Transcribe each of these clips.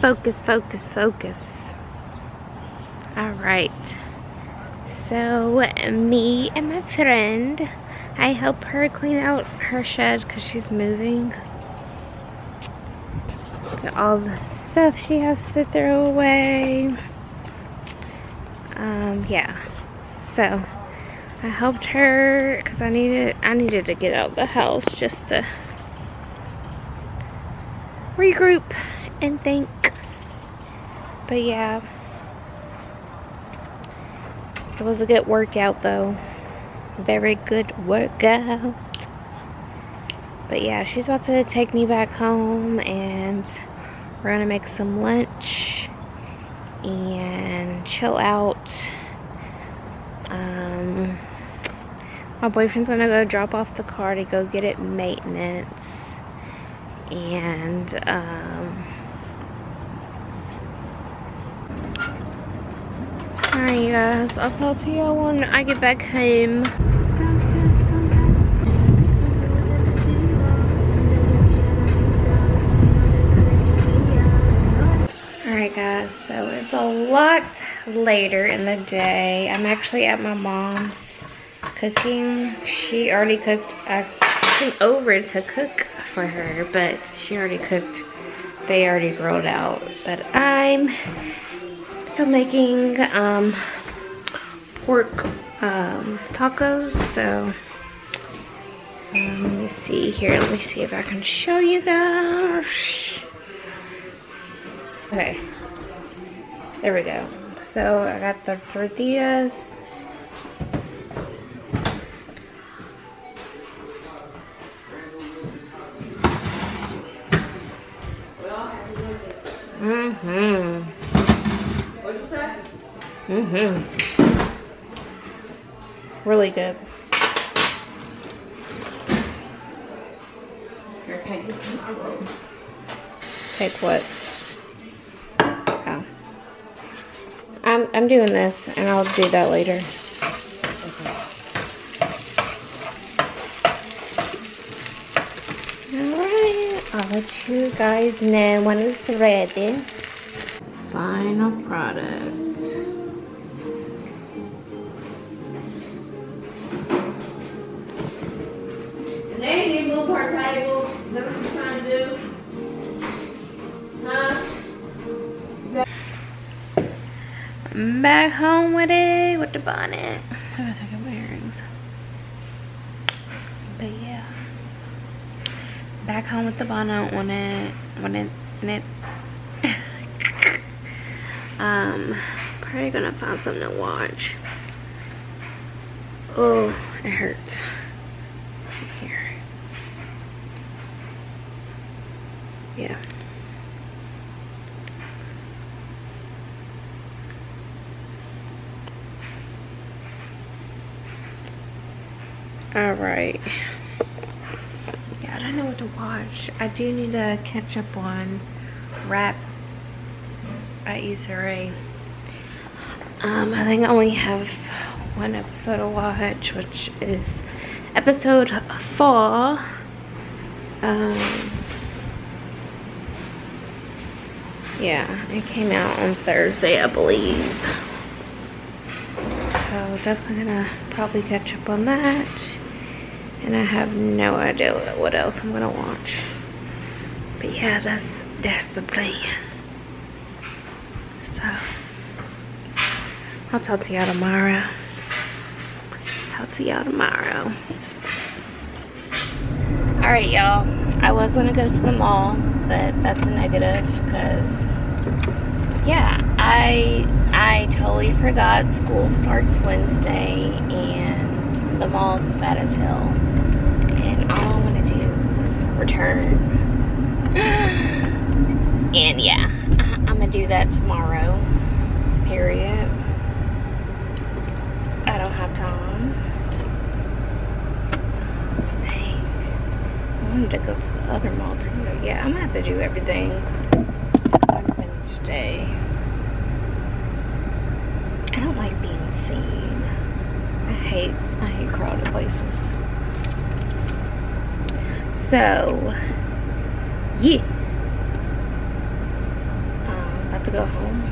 Focus, focus, focus. All right. So me and my friend, I help her clean out her shed because she's moving. All the stuff she has to throw away. Um, yeah. So I helped her because I needed I needed to get out of the house just to regroup and think. But yeah. It was a good workout though. Very good workout. But yeah, she's about to take me back home and we're gonna make some lunch and chill out. Um, my boyfriend's gonna go drop off the car to go get it maintenance. And um, Alright guys, I'll talk to y'all when I get back home. Alright guys, so it's a lot later in the day. I'm actually at my mom's cooking. She already cooked. I came over to cook for her, but she already cooked. They already grilled out. But I'm still making um, pork um, tacos. So um, let me see here. Let me see if I can show you guys. Okay, there we go. So I got the tortillas. Mm-hmm. Really good. Here, take this in my room. Take what? Oh. I'm I'm doing this and I'll do that later. Alright, I'll let you guys know when it's ready. Final product. Bonnet. I gotta take my earrings. But yeah. Back home with the bonnet on it. When it, when it. um, probably gonna find something to watch. Oh, it hurts. Let's see here. Yeah. All right. Yeah, I don't know what to watch. I do need to catch up on Rap by Issa Rae. Um, I think I only have one episode to watch, which is episode four. Um, yeah, it came out on Thursday, I believe. So definitely gonna probably catch up on that. And I have no idea what else I'm gonna watch. But yeah, that's that's the plan. So I'll talk to y'all tomorrow. Talk to y'all tomorrow. Alright y'all. I was gonna go to the mall, but that's a negative because yeah, I I totally forgot school starts Wednesday and the mall's fat as hell. And all I want to do is return. and yeah, I, I'm going to do that tomorrow. Period. I don't have time. I wanted to go to the other mall too. Yeah, I'm to have to do everything on Wednesday. I don't like being seen. I hate, I hate crowded places. So, yeah. Um, about to go home.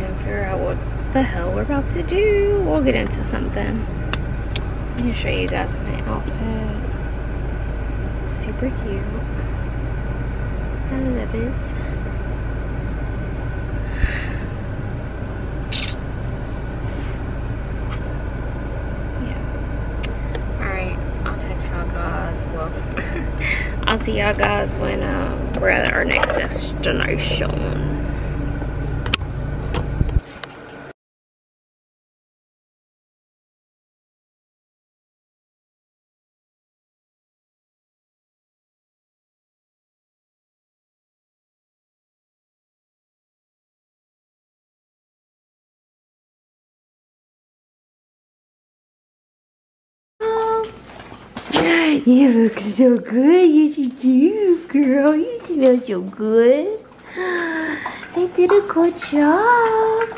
And figure out what the hell we're about to do. We'll get into something. Let me show you guys my outfit. Super cute. I love it. Yeah. Alright, I'll text y'all guys. Well, I'll see y'all guys when uh, we're at our next destination. You look so good. Yes, you do, girl. You smell so good. They did a good job.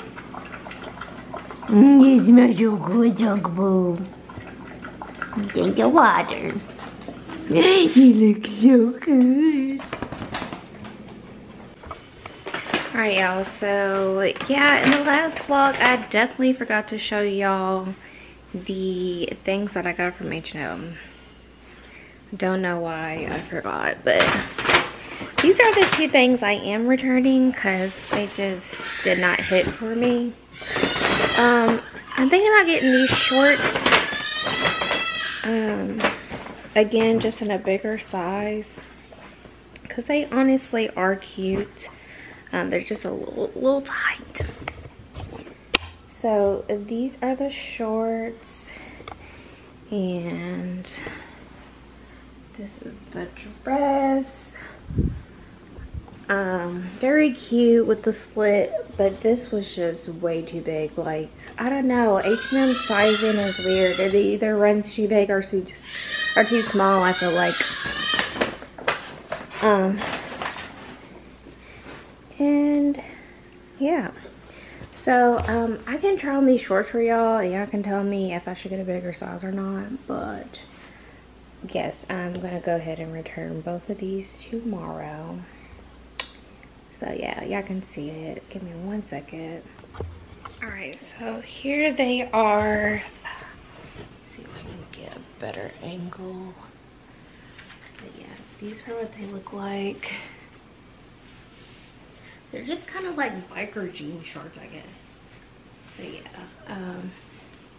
You smell so good, Junk Boo. Drink your water. You look so good. Alright, y'all. So, yeah, in the last vlog, I definitely forgot to show y'all the things that I got from H&M. Don't know why I forgot, but these are the two things I am returning because they just did not hit for me. Um, I'm thinking about getting these shorts. Um, again, just in a bigger size because they honestly are cute. Um, they're just a little, little tight. So these are the shorts and this is the dress. Um, very cute with the slit, but this was just way too big. Like, I don't know, H&M sizing is weird. It either runs too big or too, or too small, I feel like. Um, and yeah. So, um, I can try on these shorts for y'all, y'all can tell me if I should get a bigger size or not, but yes, I'm gonna go ahead and return both of these tomorrow. So yeah, y'all can see it. Give me one second. All right, so here they are. Let's see if I can get a better angle. But yeah, these are what they look like. They're just kind of like biker jean shorts, I guess. But yeah, um,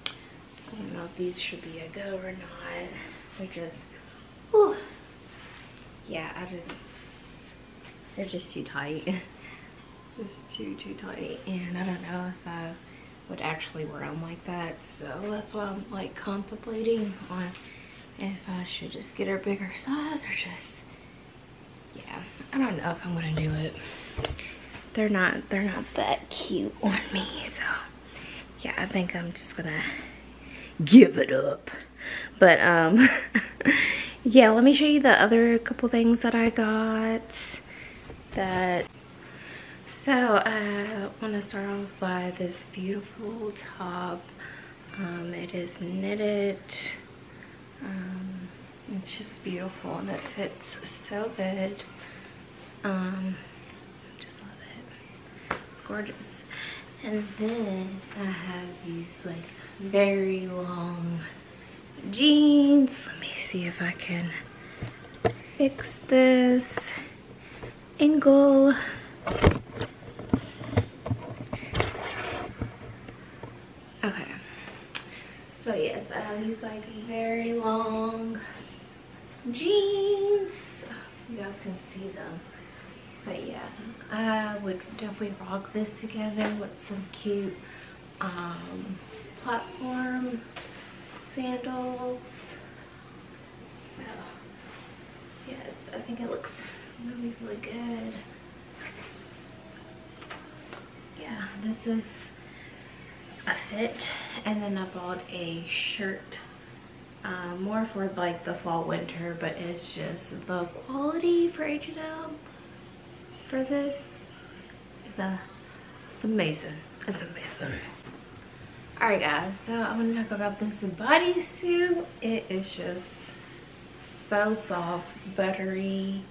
I don't know if these should be a go or not. They're just, whew. yeah, I just, they're just too tight. just too, too tight. And I don't know if I would actually wear them like that. So that's why I'm like contemplating on if I should just get a bigger size or just, yeah, I don't know if I'm gonna do it. They're not, they're not that cute on me. So yeah, I think I'm just gonna give it up. But um, yeah, let me show you the other couple things that I got that so uh, I want to start off by this beautiful top. Um, it is knitted. Um, it's just beautiful and it fits so good. Um, just love it. It's gorgeous. And then I have these like very long jeans. Let me see if I can fix this angle. Okay. So yes, I have these like very long jeans. You guys can see them. But yeah, I would definitely rock this together with some cute um, platform sandals. So, yes, I think it looks really, really good. Yeah, this is a fit. And then I bought a shirt um, more for like the fall winter, but it's just the quality for H&M for this is a, it's amazing. It's amazing. Alright guys, so I'm gonna talk about this bodysuit. It is just so soft, buttery,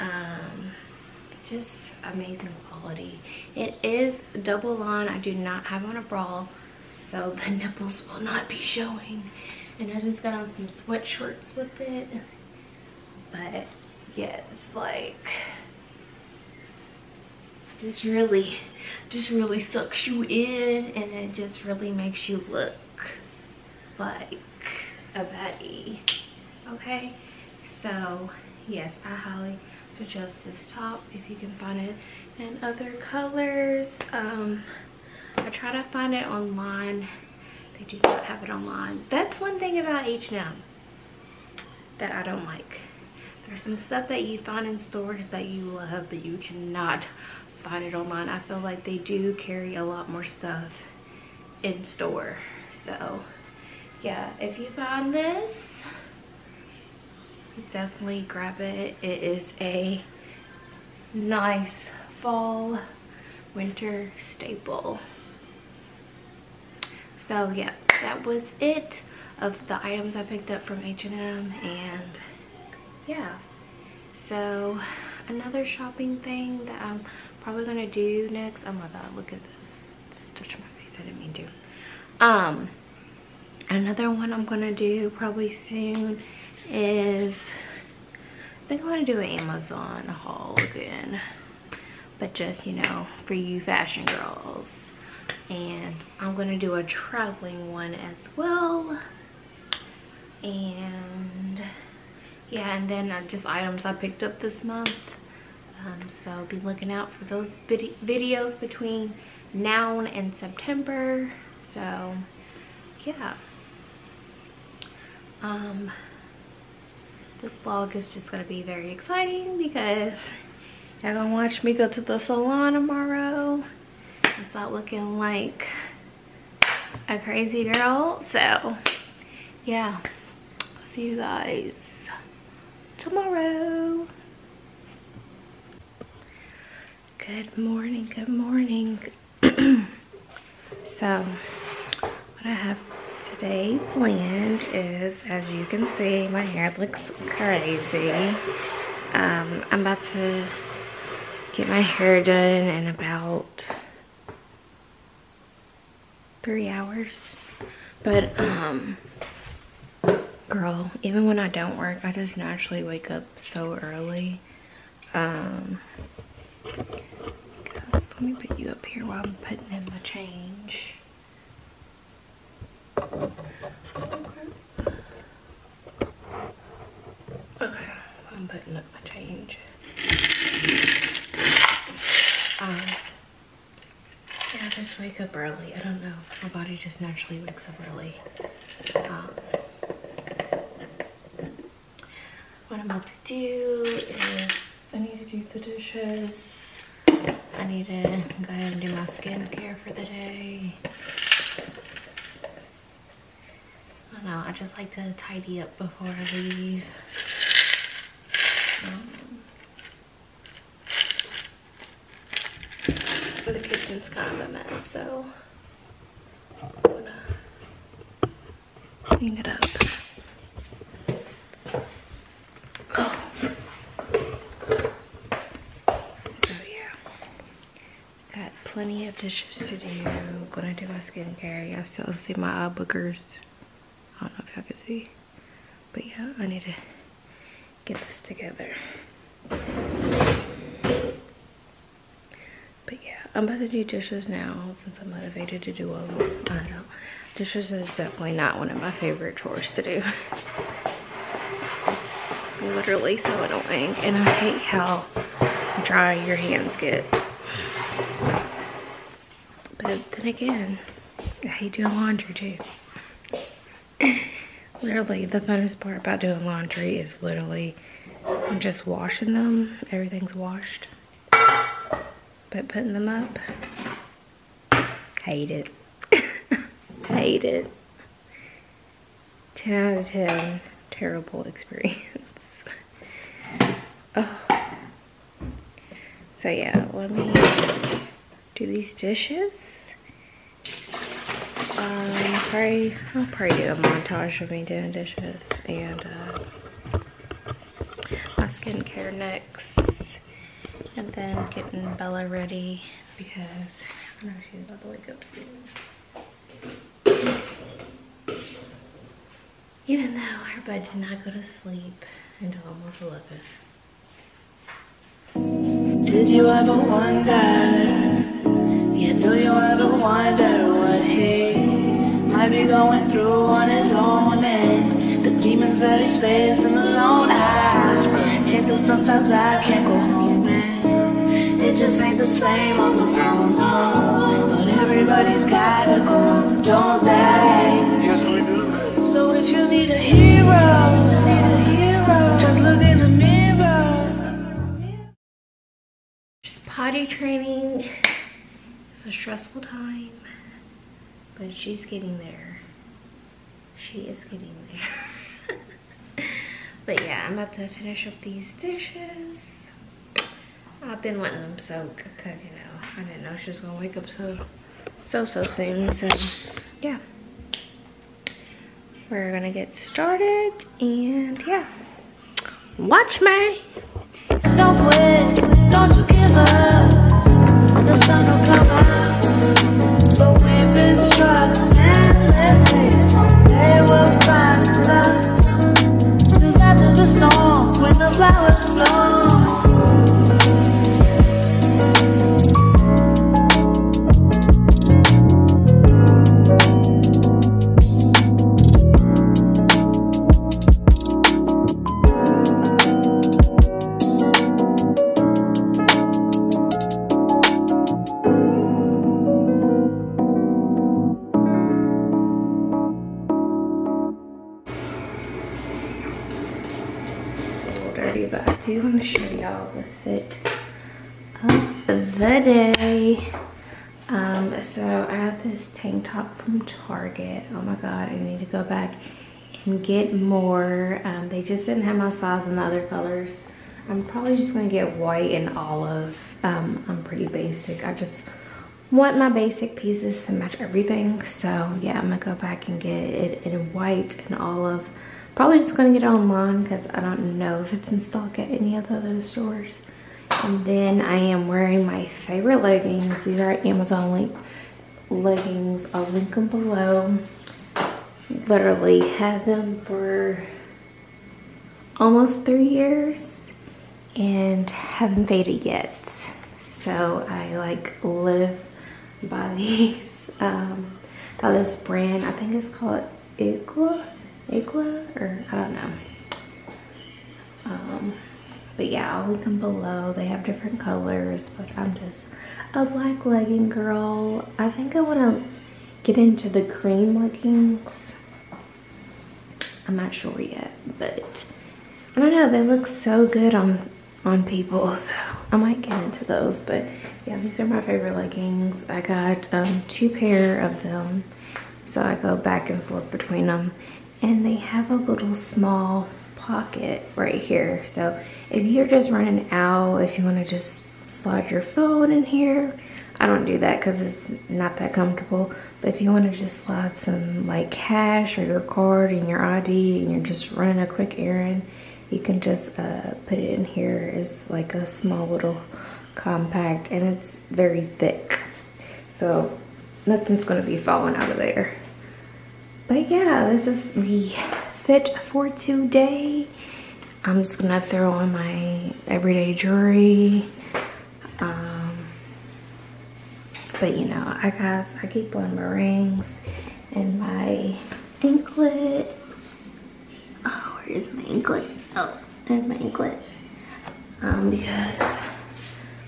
um, just amazing quality. It is double line. I do not have on a bra, so the nipples will not be showing. And I just got on some sweatshirts with it. But yes, like just really, just really sucks you in and it just really makes you look like a baddie, okay? So yes, I highly suggest this top if you can find it in other colors. Um, I try to find it online. They do not have it online. That's one thing about H&M that I don't like. There's some stuff that you find in stores that you love, but you cannot find it online. I feel like they do carry a lot more stuff in store. So yeah, if you find this, definitely grab it. It is a nice fall winter staple. So yeah, that was it of the items I picked up from H&M and yeah. So another shopping thing that I'm probably gonna do next. Oh my god, look at this. Just touch my face, I didn't mean to. Um, another one I'm gonna do probably soon is, I think I wanna do an Amazon haul again. But just, you know, for you fashion girls. And I'm gonna do a traveling one as well. And yeah, and then uh, just items I picked up this month. Um, so be looking out for those vid videos between now and September. So yeah. Um, this vlog is just going to be very exciting because y'all gonna watch me go to the salon tomorrow. It's not looking like a crazy girl. So yeah, I'll see you guys tomorrow. Good morning, good morning. so, what I have today planned is, as you can see, my hair looks crazy. Um, I'm about to get my hair done in about three hours. But, um, girl, even when I don't work, I just naturally wake up so early. Um, let me put you up here while I'm putting in my change. Okay, I'm putting up my change. Um, yeah, I just wake up early. I don't know. My body just naturally wakes up early. Um, what I'm about to do is I need to do the dishes. I need to go ahead and do my skincare for the day. I don't know, I just like to tidy up before I leave. Um, the kitchen's kind of a mess, so I'm gonna clean it up. Plenty of dishes to do. Gonna do my skincare. Y'all still see my eye boogers. I don't know if y'all can see. But yeah, I need to get this together. But yeah, I'm about to do dishes now since I'm motivated to do them. I don't Dishes is definitely not one of my favorite chores to do. It's literally so annoying and I hate how dry your hands get. Again, I hate doing laundry too. literally, the funnest part about doing laundry is literally just washing them. Everything's washed. But putting them up, hate it. hate it. 10 out of 10, terrible experience. oh. So yeah, let me do these dishes. Um, probably, I'll probably do a montage of me doing dishes and uh, skincare next. And then getting Bella ready because I know she's about to wake up soon. Even though her bed did not go to sleep until almost 11. Did you ever wonder? Yeah, do you ever wonder what he might be going through on his own and the demons that he's facing alone? I hate that sometimes I can't go home and it just ain't the same on the phone. No. But everybody's gotta go, don't they? Yes, we do. So if you need a hero, just look in the mirror. Just potty training. It's a stressful time, but she's getting there. She is getting there. but yeah, I'm about to finish up these dishes. I've been letting them soak because, you know, I didn't know she was going to wake up so, so, so soon. So, yeah. We're going to get started and, yeah. Watch me. Don't quit, don't you give up. The sun will come of the day. Um, so I have this tank top from Target. Oh my god, I need to go back and get more. Um, they just didn't have my size in the other colors. I'm probably just gonna get white and olive. Um, I'm pretty basic. I just want my basic pieces to match everything. So yeah, I'm gonna go back and get it in white and olive. Probably just gonna get it online because I don't know if it's in stock at any of the other stores. And then I am wearing my favorite leggings. These are Amazon link leggings. I'll link them below. Literally had them for almost three years and haven't faded yet. So I like live by these, um, by this brand. I think it's called Igla, Igla, or I don't know. Um, but yeah, I'll link them below. They have different colors, but I'm just a black legging girl. I think I want to get into the cream leggings. I'm not sure yet, but I don't know. They look so good on on people, so I might get into those. But yeah, these are my favorite leggings. I got um, two pair of them, so I go back and forth between them, and they have a little small pocket right here. So if you're just running out, if you want to just slide your phone in here. I don't do that because it's not that comfortable. But if you want to just slide some like cash or your card and your ID and you're just running a quick errand, you can just uh, put it in here. It's like a small little compact and it's very thick. So nothing's going to be falling out of there. But yeah, this is the fit for today. I'm just gonna throw on my everyday jewelry. Um, but you know, I guess I keep on my rings and my anklet. Oh, where is my anklet? Oh, and my anklet. Um, because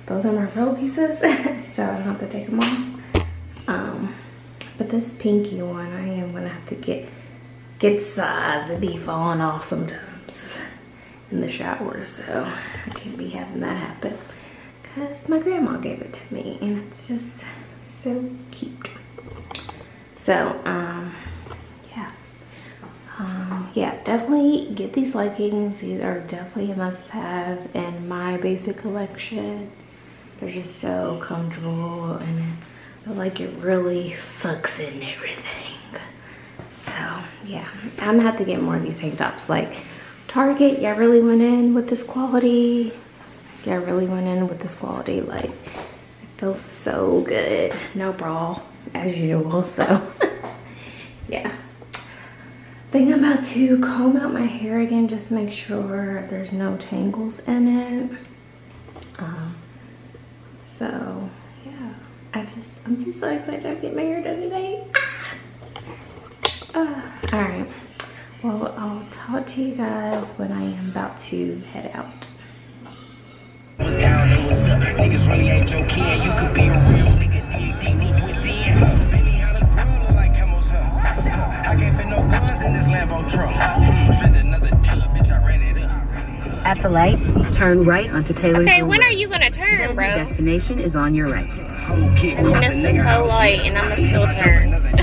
those are my pearl pieces, so I don't have to take them off. Um, but this pinky one, I am gonna have to get get size. It be falling off sometimes in the shower, so I can't be having that happen. Cause my grandma gave it to me, and it's just so cute. So, um, yeah. Um, yeah, definitely get these leggings. These are definitely a must-have in my basic collection. They're just so comfortable and I like it really sucks in everything. Yeah, I'm gonna have to get more of these tank tops. Like Target, yeah, really went in with this quality. Yeah, really went in with this quality. Like, it feels so good. No bra, as usual, so. yeah. Think I'm about to comb out my hair again, just to make sure there's no tangles in it. Um, so, yeah. I just, I'm just so excited to get my hair done today. Uh, all right. Well, I'll talk to you guys when I am about to head out. was down and was up. Niggas really ain't your. You could be a real nigga, D.D. Look within. Baby, how the girl look like Camel's huh? I can't fit no guns in this Lambo truck. Fit another dealer, bitch, I ran it up. At the light, turn right onto Taylor. Okay, when are you gonna turn, bro? Destination is on your right. Whole kid cross a This is nigga so light, and I'ma still turn.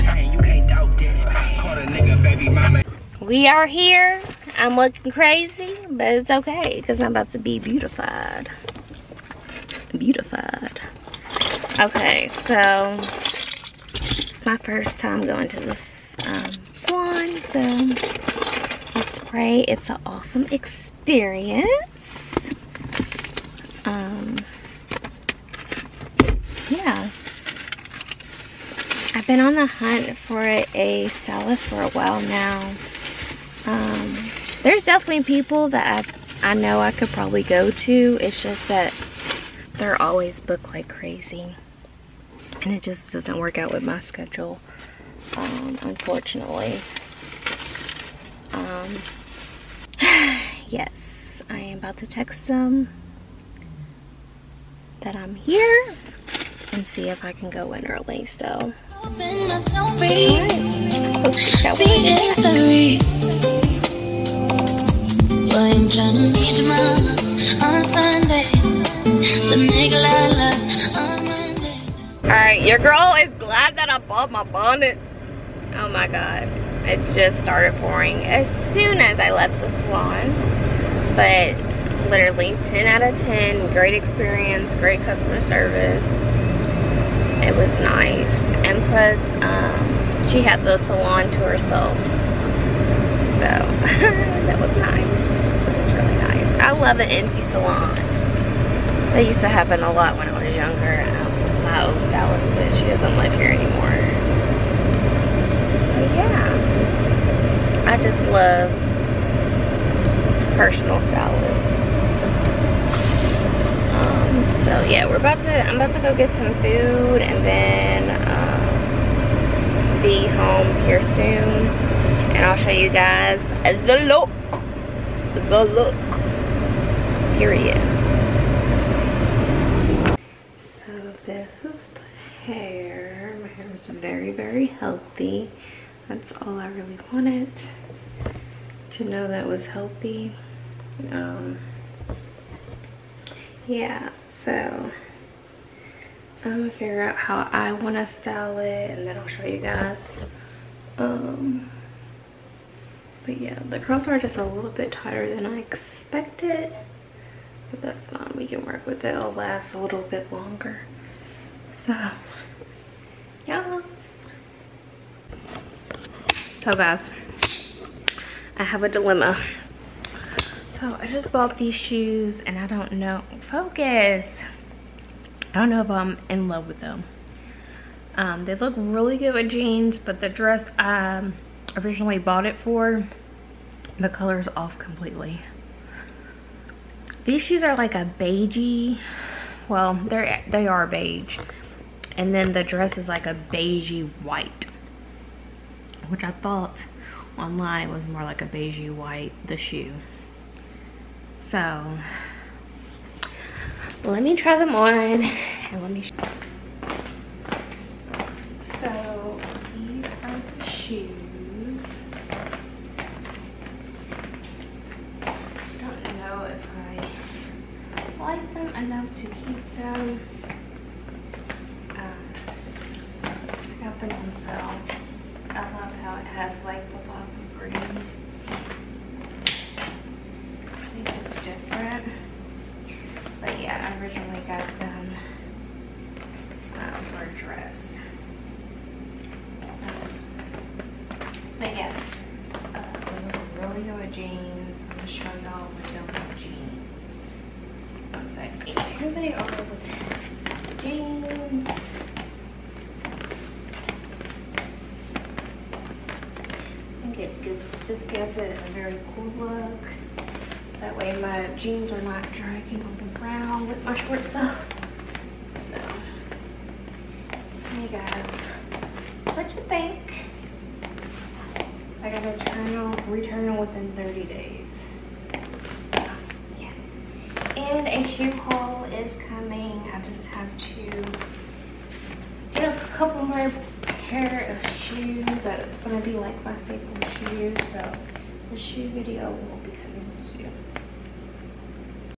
We are here. I'm looking crazy, but it's okay because I'm about to be beautified. Beautified. Okay, so it's my first time going to this um, salon, so let's pray it's an awesome experience. Um, yeah. I've been on the hunt for a stylist for a while now. Um, there's definitely people that I, I know I could probably go to. It's just that they're always booked like crazy. And it just doesn't work out with my schedule, um, unfortunately. Um, yes, I am about to text them that I'm here and see if I can go in early. So, Alright, your girl is glad that I bought my bonnet. Oh my god. It just started pouring as soon as I left the salon. But literally 10 out of 10. Great experience, great customer service. It was nice. And plus, um, she had the salon to herself. So, that was nice. That was really nice. I love an empty salon. That used to happen a lot when I was younger. Um, my old stylist, but she doesn't live here anymore. But yeah, I just love personal stylists. Um, so yeah, we're about to. I'm about to go get some food and then um, be home here soon, and I'll show you guys the look. The look. Period. So this is the hair. My hair is very, very healthy. That's all I really wanted to know that was healthy. Um, yeah, so I'm gonna figure out how I want to style it and then I'll show you guys. Um, but yeah, the curls are just a little bit tighter than I expected. But that's fine, we can work with it. It'll last a little bit longer. So, yes. So guys, I have a dilemma. So I just bought these shoes and I don't know, focus. I don't know if I'm in love with them. Um, they look really good with jeans, but the dress I um, originally bought it for, the color's off completely. These shoes are like a beigey, well, they're they are beige, and then the dress is like a beigey white, which I thought online was more like a beigey white. The shoe. So let me try them on and let me. Jeans. I'm gonna show y'all Leo jeans. One sec. Here they are with jeans. I think it gives, just gives it a very cool look. That way my jeans are not dragging on the ground with my shorts up. Turn on, return within 30 days. So, yes. And a shoe haul is coming. I just have to get a couple more pair of shoes that it's gonna be like my staple shoes. So the shoe video will